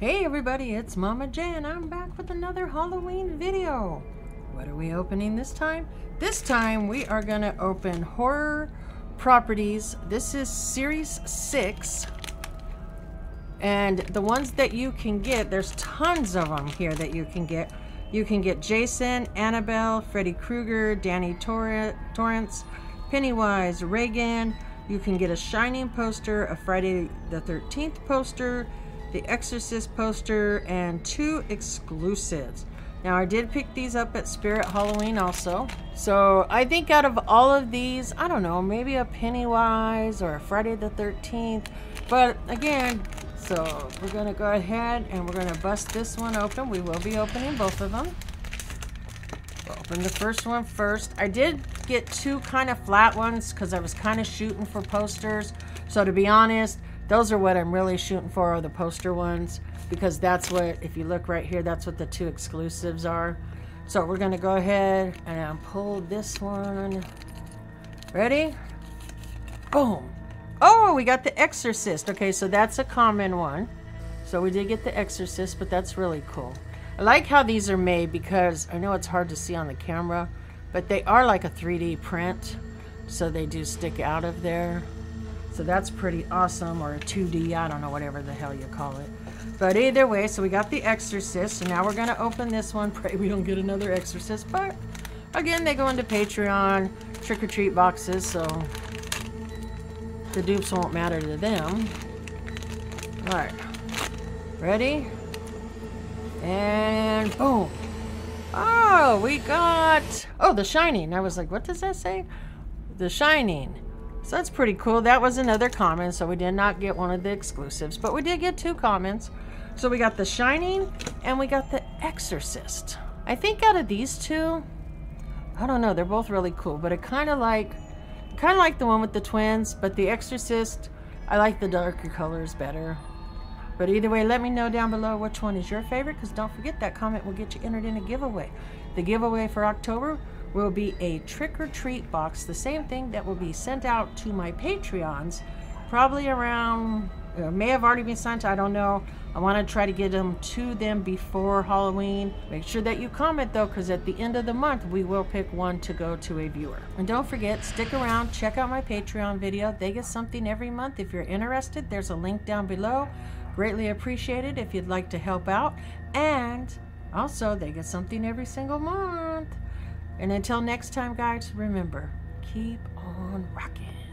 Hey everybody, it's Mama J. I'm back with another Halloween video. What are we opening this time? This time we are to open Horror Properties. This is Series 6. And the ones that you can get, there's tons of them here that you can get. You can get Jason, Annabelle, Freddy Krueger, Danny Tor Torrance, Pennywise, Regan. You can get a Shining poster, a Friday the 13th poster, the Exorcist poster, and two exclusives. Now, I did pick these up at Spirit Halloween also. So, I think out of all of these, I don't know, maybe a Pennywise or a Friday the 13th. But again, so we're going to go ahead and we're going to bust this one open. We will be opening both of them. open the first one first. I did get two kind of flat ones because I was kind of shooting for posters. So to be honest, those are what I'm really shooting for are the poster ones because that's what, if you look right here, that's what the two exclusives are. So we're going to go ahead and pull this one. Ready? Boom. Oh, we got the Exorcist. Okay, so that's a common one. So we did get the Exorcist, but that's really cool. I like how these are made because I know it's hard to see on the camera, but they are like a 3D print. So they do stick out of there. So that's pretty awesome, or a 2D, I don't know, whatever the hell you call it. But either way, so we got the Exorcist, so now we're going to open this one. Pray we don't get another Exorcist, but again, they go into Patreon, trick-or-treat boxes, so the dupes won't matter to them. Alright. Ready? And boom. Oh, we got... Oh, The Shining. I was like, what does that say? The Shining. So that's pretty cool. That was another comment, so we did not get one of the exclusives, but we did get two comments. So we got The Shining and we got The Exorcist. I think out of these two, I don't know, they're both really cool, but it kind of like, kind of like the one with the twins, but The Exorcist, I like the darker colors better. But either way, let me know down below which one is your favorite, because don't forget that comment will get you entered in a giveaway. The giveaway for October will be a trick or treat box, the same thing that will be sent out to my Patreons, probably around, uh, may have already been sent, I don't know. I want to try to get them to them before Halloween. Make sure that you comment though, because at the end of the month, we will pick one to go to a viewer. And don't forget, stick around, check out my Patreon video. They get something every month. If you're interested, there's a link down below. Greatly appreciated if you'd like to help out. And also, they get something every single month. And until next time, guys, remember, keep on rocking.